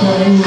Christ.